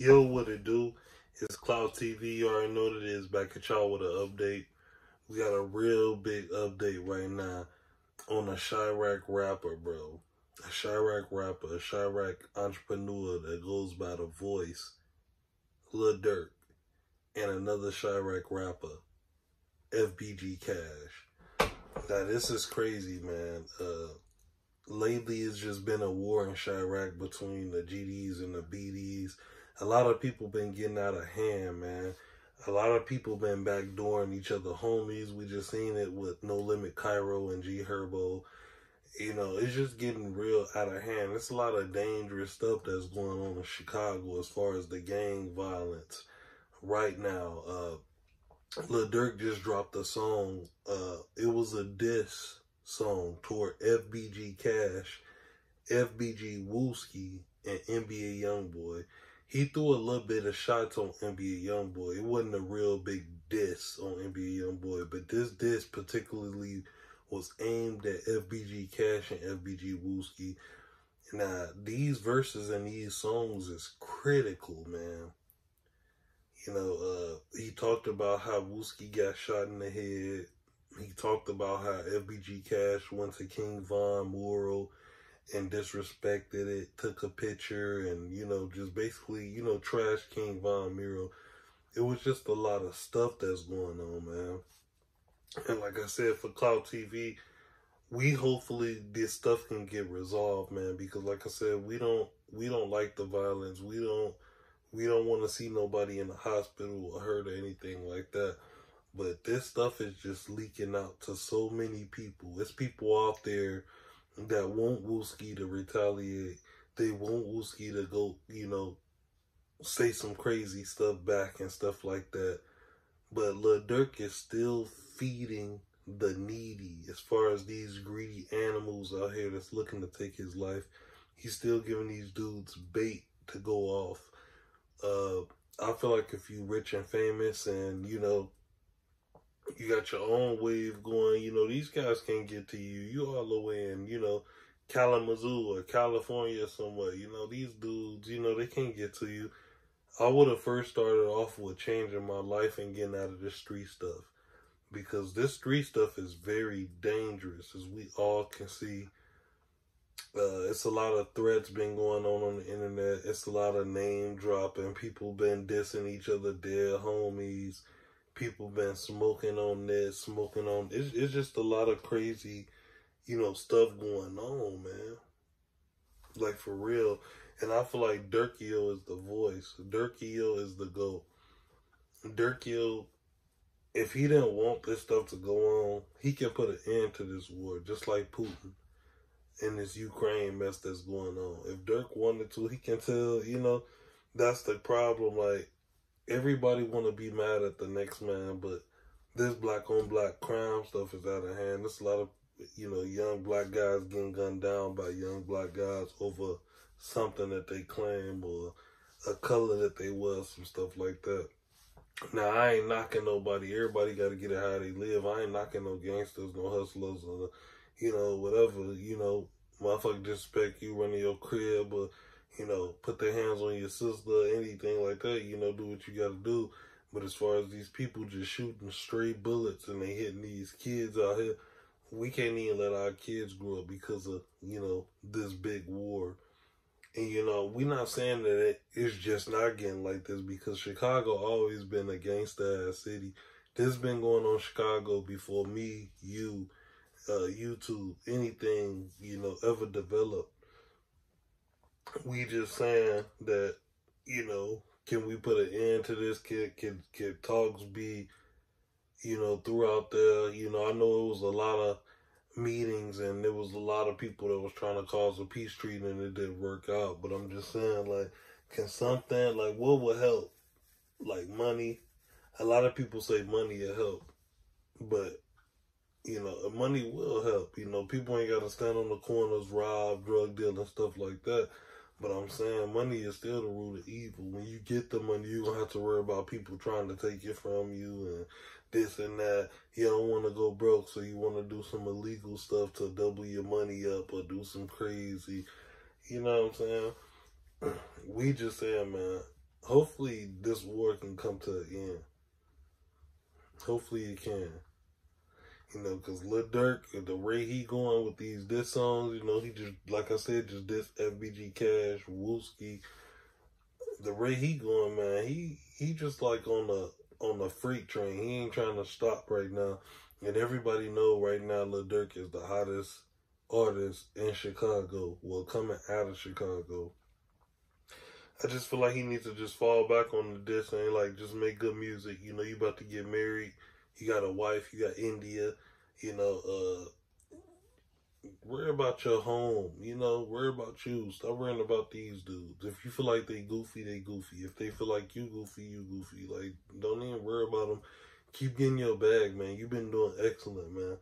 Yo, what it do? It's Clout TV. You already know what it is. Back at y'all with an update. We got a real big update right now on a Chiraq rapper, bro. A Chiraq rapper, a Chiraq entrepreneur that goes by the voice, Lil Durk, and another Chiraq rapper, FBG Cash. Now, this is crazy, man. Uh, lately, it's just been a war in Chiraq between the GDs and the BDs a lot of people been getting out of hand, man. A lot of people been backdooring each other homies. We just seen it with No Limit Cairo and G Herbo. You know, it's just getting real out of hand. It's a lot of dangerous stuff that's going on in Chicago as far as the gang violence right now. Uh, Lil Durk just dropped a song. Uh, it was a diss song toward FBG Cash, FBG Wooski, and NBA Youngboy he threw a little bit of shots on NBA YoungBoy. It wasn't a real big diss on NBA YoungBoy, but this diss particularly was aimed at FBG Cash and FBG Wooski. Now, these verses and these songs is critical, man. You know, uh, he talked about how Wooski got shot in the head. He talked about how FBG Cash went to King Von mural and disrespected it, took a picture, and you know, just basically, you know, trash King Von mural. It was just a lot of stuff that's going on, man. And like I said, for Clout TV, we hopefully this stuff can get resolved, man. Because like I said, we don't we don't like the violence. We don't we don't want to see nobody in the hospital or hurt or anything like that. But this stuff is just leaking out to so many people. It's people out there that want Wooski to retaliate. They want Wooski to go, you know, say some crazy stuff back and stuff like that. But Lil Durk is still feeding the needy as far as these greedy animals out here that's looking to take his life. He's still giving these dudes bait to go off. Uh, I feel like if you rich and famous and, you know, you got your own wave going. You know, these guys can't get to you. You all the way in, you know, Kalamazoo or California somewhere. You know, these dudes, you know, they can't get to you. I would have first started off with changing my life and getting out of this street stuff. Because this street stuff is very dangerous, as we all can see. Uh, it's a lot of threats been going on on the internet. It's a lot of name dropping. People been dissing each other, dead homies people been smoking on this, smoking on. It's, it's just a lot of crazy, you know, stuff going on, man. Like for real. And I feel like Durkio is the voice. Durkio is the GOAT. Durkio, if he didn't want this stuff to go on, he can put an end to this war, just like Putin and this Ukraine mess that's going on. If Durk wanted to, he can tell, you know, that's the problem. Like, everybody want to be mad at the next man, but this black on black crime stuff is out of hand. There's a lot of you know young black guys getting gunned down by young black guys over something that they claim or a color that they was, some stuff like that. Now I ain't knocking nobody. Everybody got to get it how they live. I ain't knocking no gangsters, no hustlers, or you know whatever. You know, motherfucker disrespect you running your crib or you know, put their hands on your sister, anything like that, you know, do what you got to do. But as far as these people just shooting stray bullets and they hitting these kids out here, we can't even let our kids grow up because of, you know, this big war. And, you know, we're not saying that it, it's just not getting like this because Chicago always been a gangsta ass city. This been going on Chicago before me, you, uh, YouTube, anything, you know, ever developed we just saying that, you know, can we put an end to this? Can can can talks be, you know, throughout there? You know, I know it was a lot of meetings and there was a lot of people that was trying to cause a peace treaty and it didn't work out. But I'm just saying, like, can something like what would help? Like money. A lot of people say money will help, but you know, money will help. You know, people ain't got to stand on the corners, rob, drug deal, and stuff like that. But I'm saying money is still the root of evil. When you get the money, you don't have to worry about people trying to take it from you and this and that. You don't want to go broke, so you want to do some illegal stuff to double your money up or do some crazy. You know what I'm saying? We just saying, man, hopefully this war can come to an end. Hopefully it can. You know, because Lil Durk, the way he going with these diss songs, you know, he just, like I said, just diss FBG Cash, Wooski. The way he going, man, he he just like on the on the freak train. He ain't trying to stop right now. And everybody know right now Lil Durk is the hottest artist in Chicago. Well, coming out of Chicago. I just feel like he needs to just fall back on the diss and like just make good music. You know, you about to get married, you got a wife, you got India, you know, uh worry about your home, you know, worry about you. Stop worrying about these dudes. If you feel like they goofy, they goofy. If they feel like you goofy, you goofy. Like, don't even worry about them. Keep getting your bag, man. You've been doing excellent, man.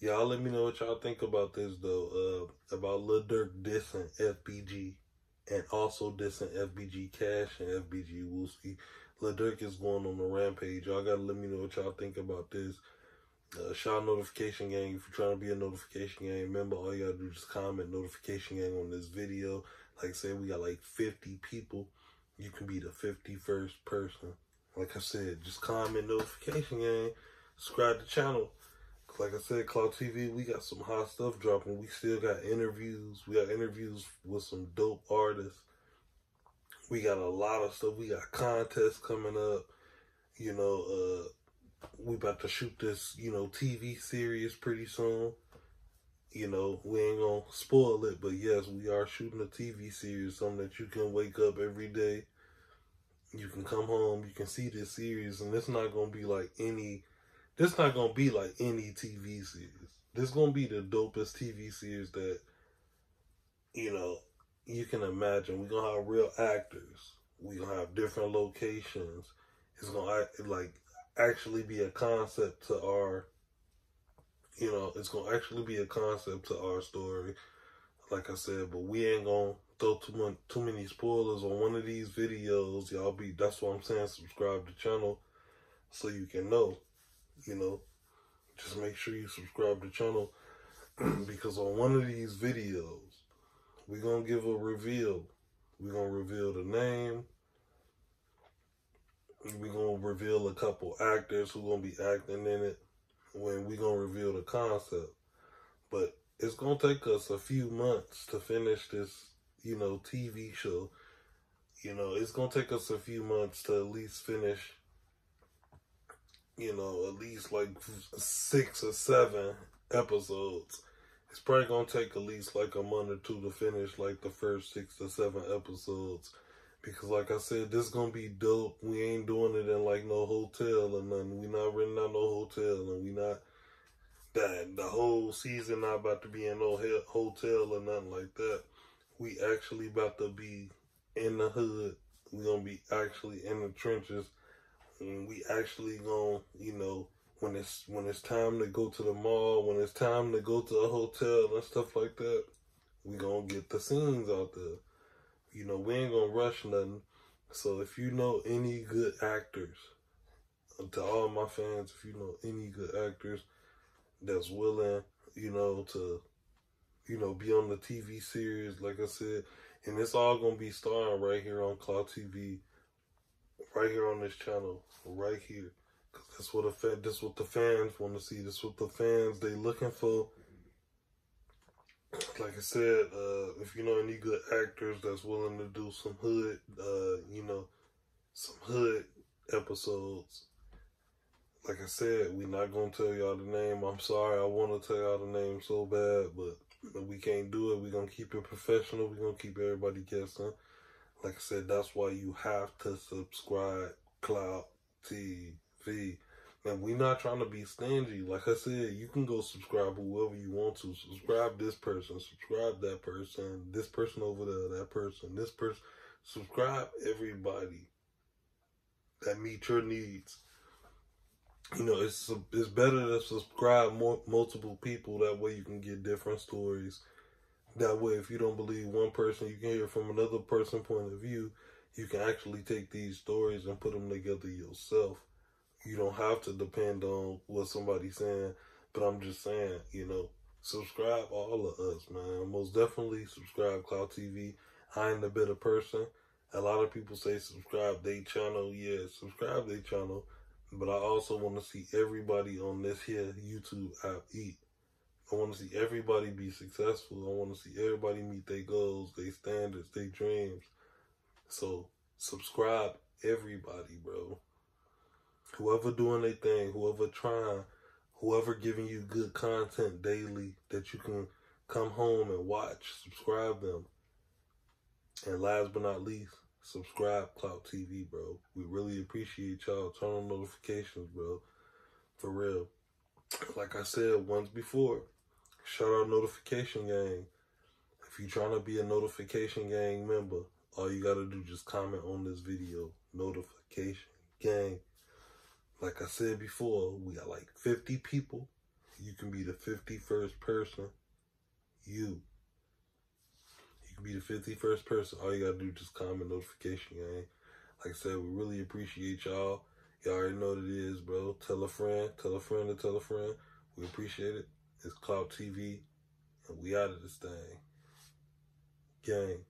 Y'all let me know what y'all think about this though. Uh about Lil Durk dissing FBG and also dissing FBG Cash and FBG Wooski. Lil is going on a rampage. Y'all gotta let me know what y'all think about this. Uh, shout notification gang. If you're trying to be a notification gang member, all you gotta do is just comment notification gang on this video. Like I said, we got like 50 people. You can be the 51st person. Like I said, just comment notification gang. Subscribe to the channel. Like I said, Clout TV, we got some hot stuff dropping. We still got interviews. We got interviews with some dope artists. We got a lot of stuff. We got contests coming up. You know, uh, we about to shoot this, you know, TV series pretty soon. You know, we ain't gonna spoil it, but yes, we are shooting a TV series, something that you can wake up every day. You can come home, you can see this series, and it's not gonna be like any this not gonna be like any TV series. This gonna be the dopest TV series that you know you can imagine. We're gonna have real actors. We're gonna have different locations. It's gonna like actually be a concept to our you know, it's gonna actually be a concept to our story. Like I said, but we ain't gonna throw too much too many spoilers on one of these videos. Y'all be that's what I'm saying, subscribe to the channel so you can know you know, just make sure you subscribe to the channel because on one of these videos, we're going to give a reveal. We're going to reveal the name. We're going to reveal a couple actors who going to be acting in it when we're going to reveal the concept. But it's going to take us a few months to finish this, you know, TV show. You know, it's going to take us a few months to at least finish you know, at least like six or seven episodes. It's probably gonna take at least like a month or two to finish like the first six to seven episodes. Because like I said, this gonna be dope. We ain't doing it in like no hotel or nothing. We not renting out no hotel and we not that the whole season not about to be in no hotel or nothing like that. We actually about to be in the hood. We gonna be actually in the trenches and we actually gonna, you know, when it's when it's time to go to the mall, when it's time to go to a hotel and stuff like that, we gonna get the scenes out there. You know, we ain't gonna rush nothing. So if you know any good actors, to all my fans, if you know any good actors that's willing, you know, to, you know, be on the TV series, like I said, and it's all gonna be starring right here on Clout TV right here on this channel, right here. Cause that's what the this what the fans want to see. This what the fans they looking for. Like I said, uh, if you know any good actors that's willing to do some hood, uh, you know, some hood episodes. Like I said, we not gonna tell y'all the name. I'm sorry, I want to tell y'all the name so bad, but we can't do it. we gonna keep it professional. we gonna keep everybody guessing. Like I said, that's why you have to subscribe Clout TV. And we're not trying to be stingy. Like I said, you can go subscribe whoever you want to. Subscribe this person, subscribe that person, this person over there, that person, this person. Subscribe everybody that meet your needs. You know, it's it's better to subscribe more, multiple people. That way, you can get different stories that way, if you don't believe one person, you can hear from another person point of view. You can actually take these stories and put them together yourself. You don't have to depend on what somebody's saying, but I'm just saying, you know, subscribe all of us, man. Most definitely subscribe Clout TV. I am the better person. A lot of people say subscribe they channel. Yeah, subscribe they channel. But I also want to see everybody on this here YouTube app eat. I want to see everybody be successful. I want to see everybody meet their goals, their standards, their dreams. So subscribe everybody, bro. Whoever doing their thing, whoever trying, whoever giving you good content daily that you can come home and watch, subscribe them. And last but not least, subscribe Clout TV, bro. We really appreciate y'all. Turn on notifications, bro. For real. Like I said once before, shout out Notification Gang. If you're trying to be a Notification Gang member, all you gotta do just comment on this video. Notification Gang. Like I said before, we got like 50 people. You can be the 51st person. You. You can be the 51st person. All you gotta do is just comment notification, gang. Like I said, we really appreciate y'all. Y'all already know what it is, bro. Tell a friend, tell a friend to tell a friend. We appreciate it. It's Clout TV, and we out of this thing. Gang.